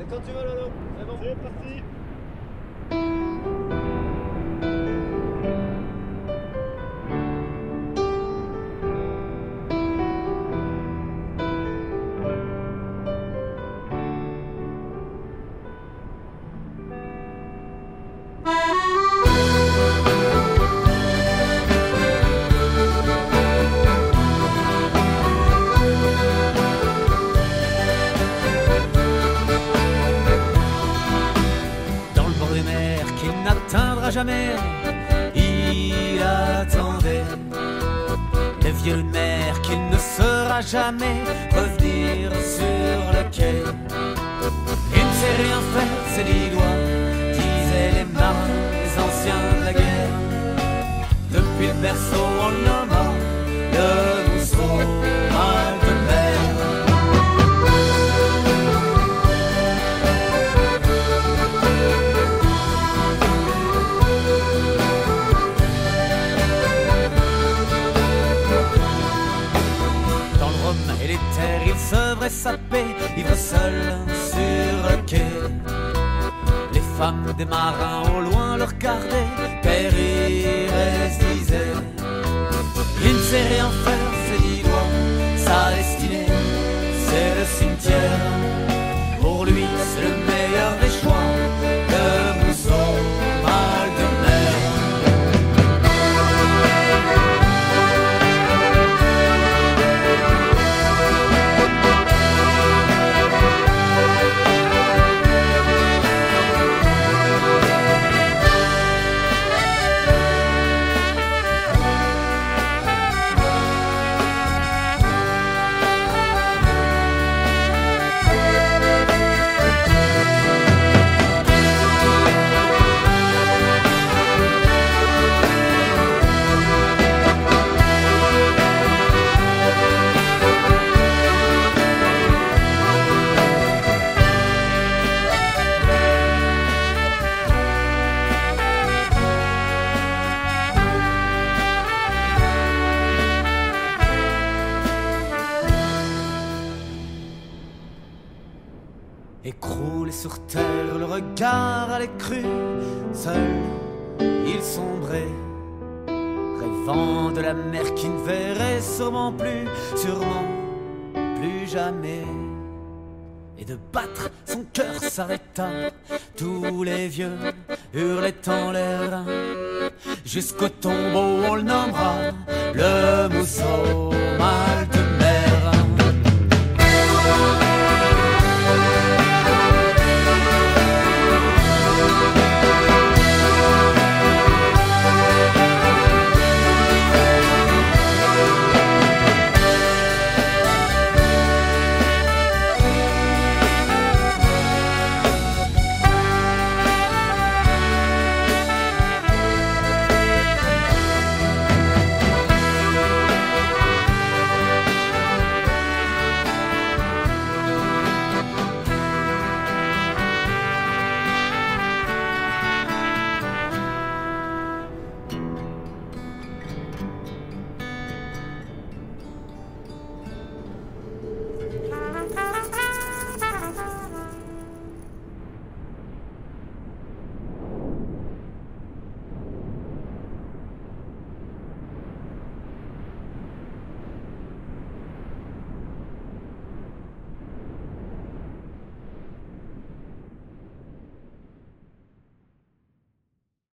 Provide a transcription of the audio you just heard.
C'est quand tu veux, Lolo. C'est bon. C'est parti il attendait les vieux mer qu'il ne sera jamais revenir sur le quai. Il ne sait rien faire, c'est les il sevrait sa paix, ivre seul sur le quai. Les femmes des marins au loin le regardaient, périr Écroulé sur terre, le regard à l'écru, seul il sombrait, rêvant de la mer qui ne verrait sûrement plus, sûrement plus jamais. Et de battre, son cœur s'arrêta, tous les vieux hurlaient en l'air, jusqu'au tombeau on le nommera le mousseau